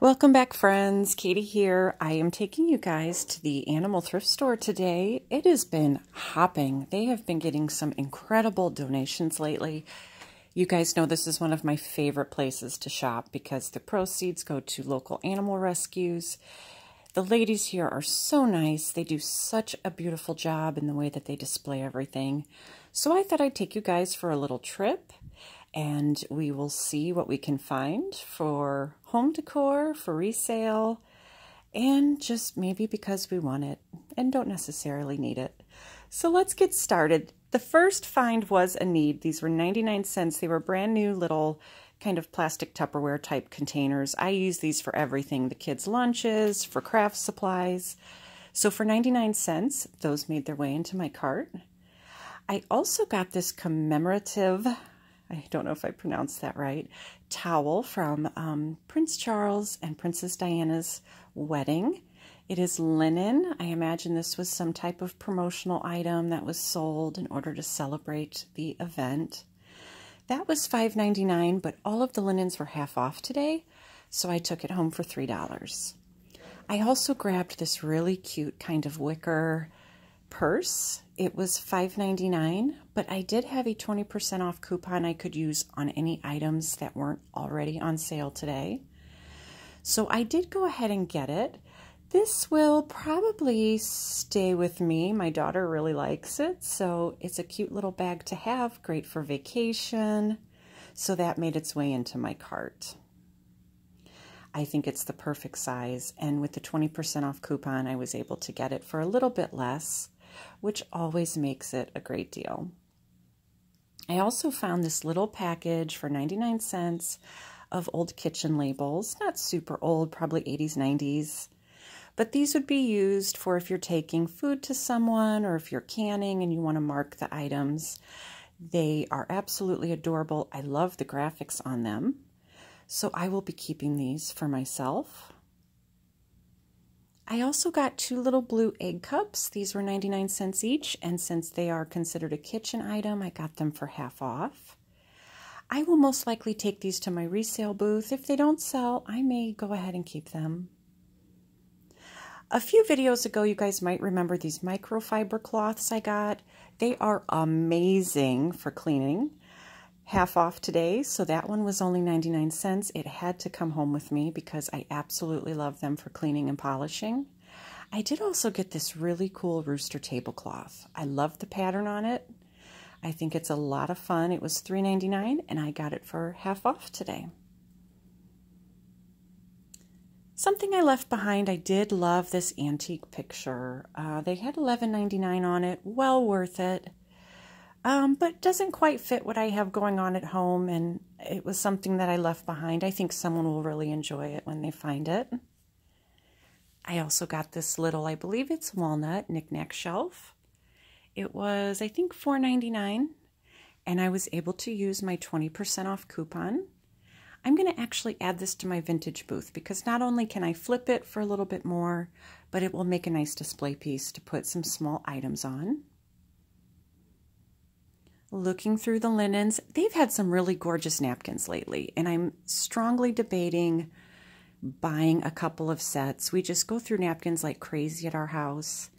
Welcome back, friends. Katie here. I am taking you guys to the animal thrift store today. It has been hopping. They have been getting some incredible donations lately. You guys know this is one of my favorite places to shop because the proceeds go to local animal rescues. The ladies here are so nice. They do such a beautiful job in the way that they display everything. So I thought I'd take you guys for a little trip and we will see what we can find for home decor, for resale, and just maybe because we want it and don't necessarily need it. So let's get started. The first find was a need. These were 99 cents. They were brand new little kind of plastic Tupperware type containers. I use these for everything, the kids' lunches, for craft supplies. So for 99 cents, those made their way into my cart. I also got this commemorative I don't know if I pronounced that right, towel from um, Prince Charles and Princess Diana's wedding. It is linen. I imagine this was some type of promotional item that was sold in order to celebrate the event. That was $5.99, but all of the linens were half off today, so I took it home for $3. I also grabbed this really cute kind of wicker purse. It was $5.99, but I did have a 20% off coupon I could use on any items that weren't already on sale today. So I did go ahead and get it. This will probably stay with me. My daughter really likes it, so it's a cute little bag to have, great for vacation. So that made its way into my cart. I think it's the perfect size, and with the 20% off coupon, I was able to get it for a little bit less which always makes it a great deal. I also found this little package for 99 cents of old kitchen labels. Not super old, probably 80s, 90s. But these would be used for if you're taking food to someone or if you're canning and you want to mark the items. They are absolutely adorable. I love the graphics on them. So I will be keeping these for myself. I also got two little blue egg cups. These were 99 cents each, and since they are considered a kitchen item, I got them for half off. I will most likely take these to my resale booth. If they don't sell, I may go ahead and keep them. A few videos ago, you guys might remember these microfiber cloths I got. They are amazing for cleaning. Half off today, so that one was only 99 cents. It had to come home with me because I absolutely love them for cleaning and polishing. I did also get this really cool rooster tablecloth. I love the pattern on it. I think it's a lot of fun. It was $3.99 and I got it for half off today. Something I left behind, I did love this antique picture. Uh, they had $11.99 on it, well worth it um, but doesn't quite fit what I have going on at home. And it was something that I left behind. I think someone will really enjoy it when they find it. I also got this little, I believe it's walnut knickknack shelf. It was, I think, $4.99, and I was able to use my 20% off coupon. I'm going to actually add this to my vintage booth because not only can I flip it for a little bit more, but it will make a nice display piece to put some small items on looking through the linens. They've had some really gorgeous napkins lately, and I'm strongly debating buying a couple of sets. We just go through napkins like crazy at our house,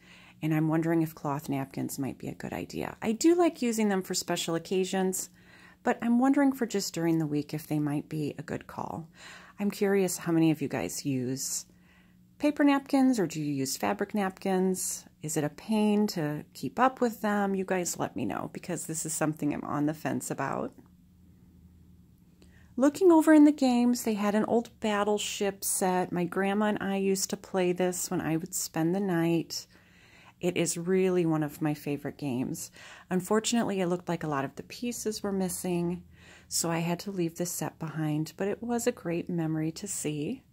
and I'm wondering if cloth napkins might be a good idea. I do like using them for special occasions, but I'm wondering for just during the week if they might be a good call. I'm curious how many of you guys use paper napkins or do you use fabric napkins? Is it a pain to keep up with them? You guys let me know because this is something I'm on the fence about. Looking over in the games, they had an old battleship set. My grandma and I used to play this when I would spend the night. It is really one of my favorite games. Unfortunately, it looked like a lot of the pieces were missing, so I had to leave this set behind, but it was a great memory to see.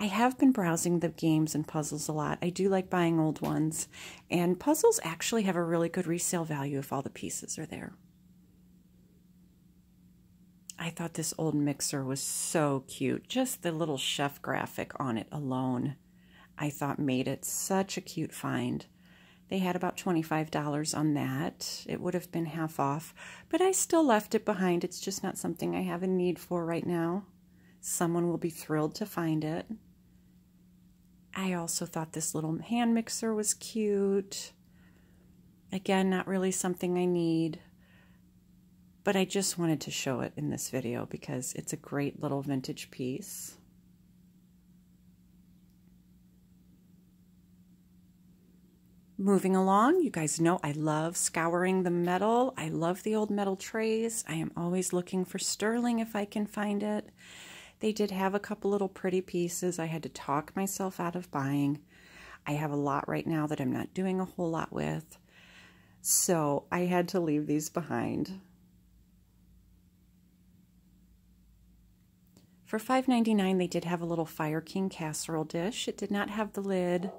I have been browsing the games and puzzles a lot. I do like buying old ones, and puzzles actually have a really good resale value if all the pieces are there. I thought this old mixer was so cute. Just the little chef graphic on it alone, I thought made it such a cute find. They had about $25 on that. It would have been half off, but I still left it behind. It's just not something I have a need for right now. Someone will be thrilled to find it. I also thought this little hand mixer was cute. Again, not really something I need, but I just wanted to show it in this video because it's a great little vintage piece. Moving along, you guys know I love scouring the metal. I love the old metal trays. I am always looking for sterling if I can find it. They did have a couple little pretty pieces I had to talk myself out of buying. I have a lot right now that I'm not doing a whole lot with. So I had to leave these behind. For $5.99, they did have a little Fire King casserole dish. It did not have the lid.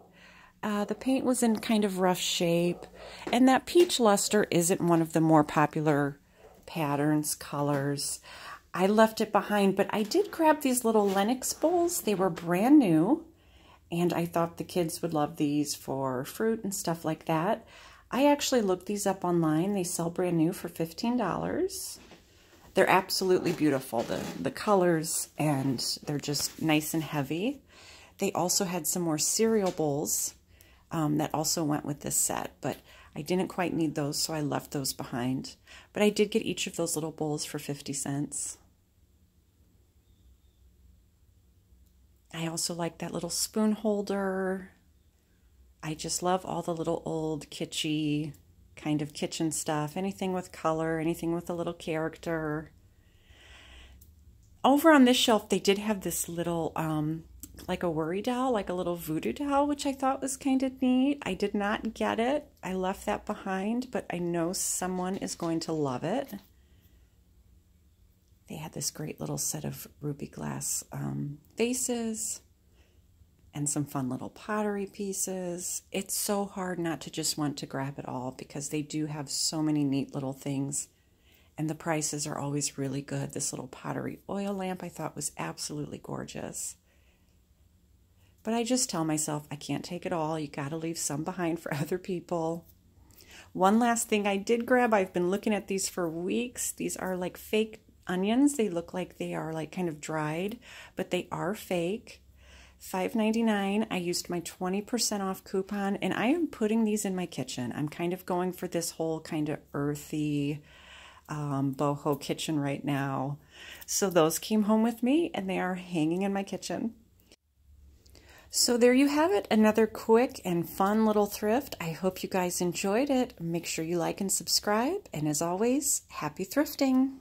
Uh, the paint was in kind of rough shape. And that peach luster isn't one of the more popular patterns, colors. I left it behind, but I did grab these little Lenox bowls. They were brand new, and I thought the kids would love these for fruit and stuff like that. I actually looked these up online. They sell brand new for $15. They're absolutely beautiful, the, the colors, and they're just nice and heavy. They also had some more cereal bowls um, that also went with this set, but I didn't quite need those, so I left those behind. But I did get each of those little bowls for 50 cents. I also like that little spoon holder. I just love all the little old kitschy kind of kitchen stuff. Anything with color, anything with a little character. Over on this shelf, they did have this little um, like a worry doll, like a little voodoo doll, which I thought was kind of neat. I did not get it. I left that behind, but I know someone is going to love it. They had this great little set of ruby glass um, vases and some fun little pottery pieces. It's so hard not to just want to grab it all because they do have so many neat little things and the prices are always really good. This little pottery oil lamp I thought was absolutely gorgeous. But I just tell myself I can't take it all. You got to leave some behind for other people. One last thing I did grab, I've been looking at these for weeks. These are like fake onions. They look like they are like kind of dried, but they are fake. $5.99. I used my 20% off coupon and I am putting these in my kitchen. I'm kind of going for this whole kind of earthy um, boho kitchen right now. So those came home with me and they are hanging in my kitchen. So there you have it, another quick and fun little thrift. I hope you guys enjoyed it. Make sure you like and subscribe. And as always, happy thrifting.